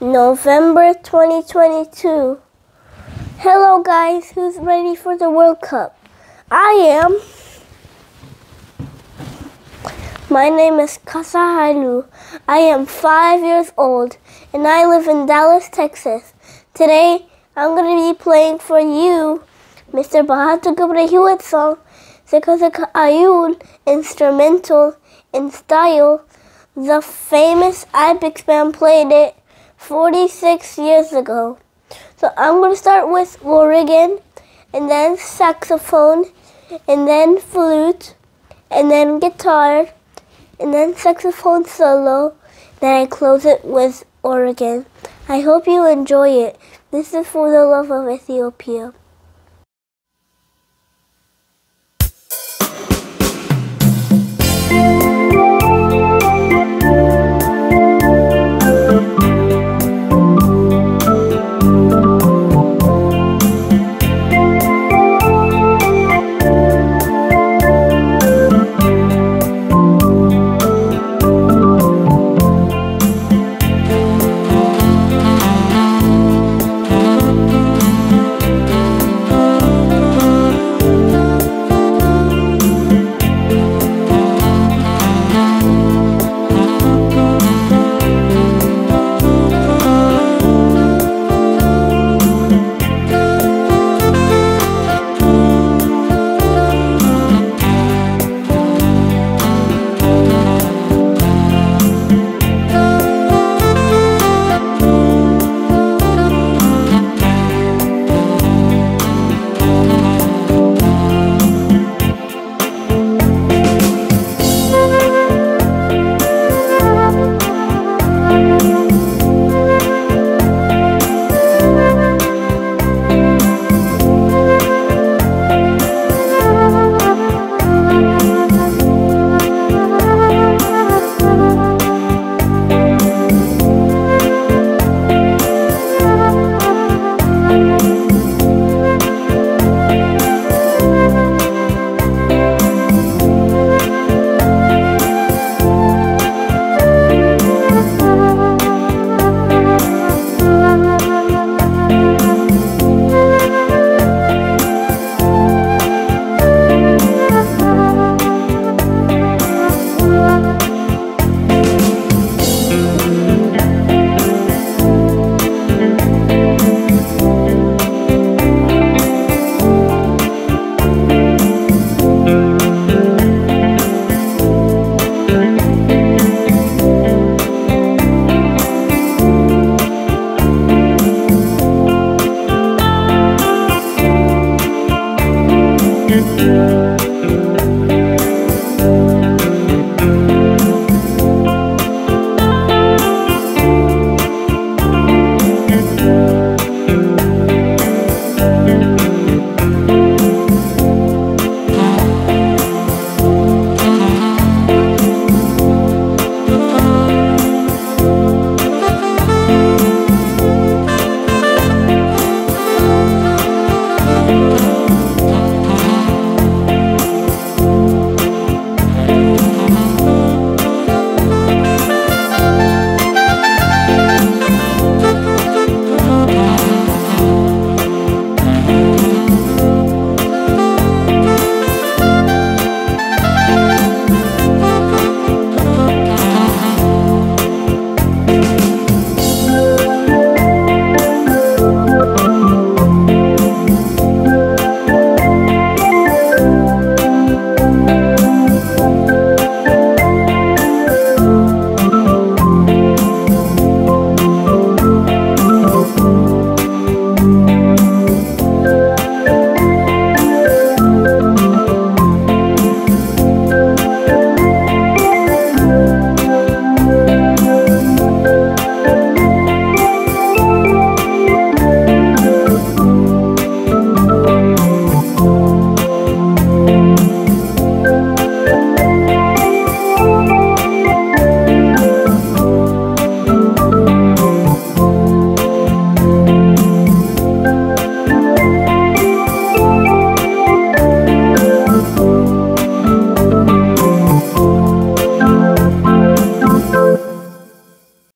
November 2022. Hello, guys. Who's ready for the World Cup? I am. My name is Kassa Hailu. I am five years old and I live in Dallas, Texas. Today, I'm going to be playing for you Mr. Bahta Gebrehiwot song, Sika Ayun, instrumental in style. The famous Ibex band played it 46 years ago. So I'm going to start with organ, and then saxophone, and then flute, and then guitar, and then saxophone solo. Then I close it with organ. I hope you enjoy it. This is for the love of Ethiopia. you.